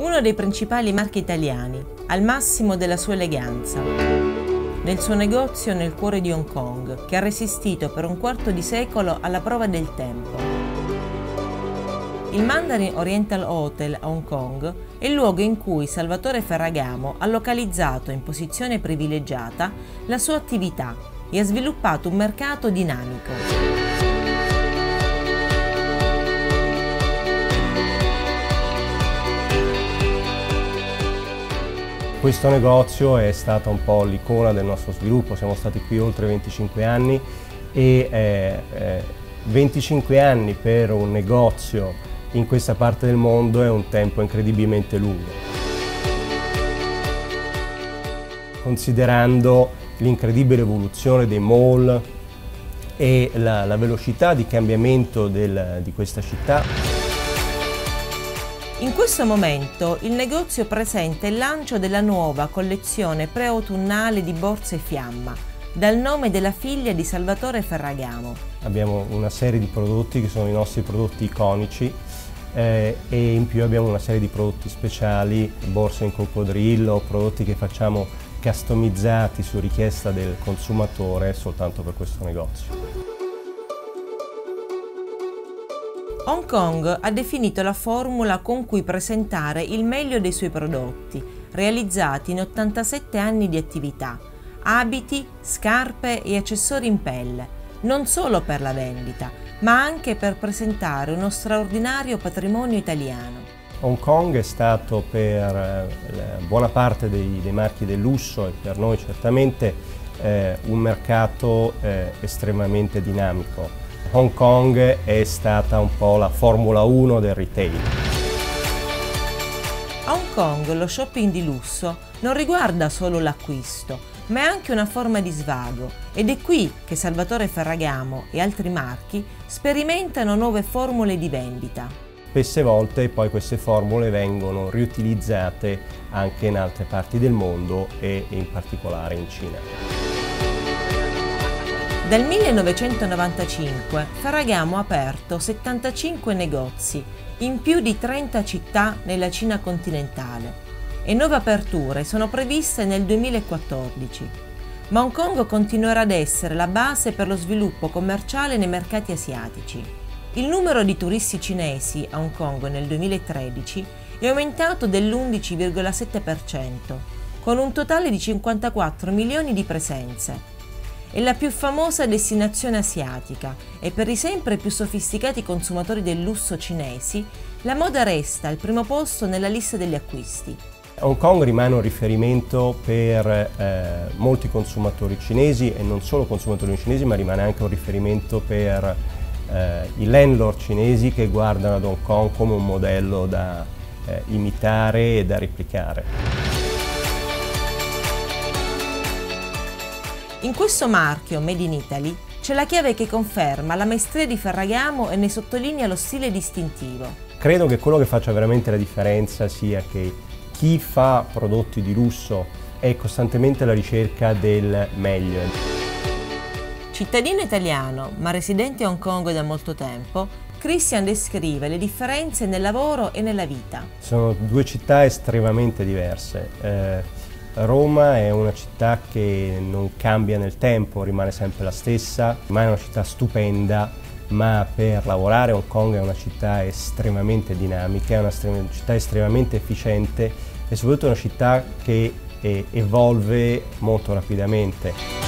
uno dei principali marchi italiani, al massimo della sua eleganza. Nel suo negozio nel cuore di Hong Kong, che ha resistito per un quarto di secolo alla prova del tempo. Il Mandarin Oriental Hotel a Hong Kong è il luogo in cui Salvatore Ferragamo ha localizzato in posizione privilegiata la sua attività e ha sviluppato un mercato dinamico. Questo negozio è stata un po' l'icona del nostro sviluppo, siamo stati qui oltre 25 anni e eh, eh, 25 anni per un negozio in questa parte del mondo è un tempo incredibilmente lungo. Considerando l'incredibile evoluzione dei mall e la, la velocità di cambiamento del, di questa città, in questo momento il negozio presenta il lancio della nuova collezione pre-autunnale di borse Fiamma, dal nome della figlia di Salvatore Ferragamo. Abbiamo una serie di prodotti che sono i nostri prodotti iconici eh, e in più abbiamo una serie di prodotti speciali, borse in coccodrillo, prodotti che facciamo customizzati su richiesta del consumatore soltanto per questo negozio. Hong Kong ha definito la formula con cui presentare il meglio dei suoi prodotti, realizzati in 87 anni di attività, abiti, scarpe e accessori in pelle, non solo per la vendita, ma anche per presentare uno straordinario patrimonio italiano. Hong Kong è stato per eh, buona parte dei, dei, marchi del lusso e per noi certamente eh, un mercato eh, estremamente dinamico Hong Kong è stata un po' la Formula 1 del retail. A Hong Kong lo shopping di lusso non riguarda solo l'acquisto, ma è anche una forma di svago ed è qui che Salvatore Ferragamo e altri marchi sperimentano nuove formule di vendita. Spesse volte poi queste formule vengono riutilizzate anche in altre parti del mondo e in particolare in Cina. Dal 1995 Ferragamo ha aperto 75 negozi in più di 30 città nella Cina continentale e nuove aperture sono previste nel 2014. Ma Hong Kong continuerà ad essere la base per lo sviluppo commerciale nei mercati asiatici. Il numero di turisti cinesi a Hong Kong nel 2013 è aumentato dell'11,7%, con un totale di 54 milioni di presenze è la più famosa destinazione asiatica e per i sempre più sofisticati consumatori del lusso cinesi, la moda resta al primo posto nella lista degli acquisti. Hong Kong rimane un riferimento per eh, molti consumatori cinesi e non solo consumatori cinesi, ma rimane anche un riferimento per eh, i landlord cinesi che guardano ad Hong Kong come un modello da eh, imitare e da replicare. In questo marchio Made in Italy c'è la chiave che conferma la maestria di Ferragamo e ne sottolinea lo stile distintivo. Credo che quello che faccia veramente la differenza sia che chi fa prodotti di lusso è costantemente alla ricerca del meglio. Cittadino italiano, ma residente a Hong Kong da molto tempo, Christian descrive le differenze nel lavoro e nella vita. Sono due città estremamente diverse. Eh, Roma è una città che non cambia nel tempo, rimane sempre la stessa, rimane una città stupenda, ma per lavorare Hong Kong è una città estremamente dinamica, è una città estremamente efficiente e soprattutto una città che eh, evolve molto rapidamente.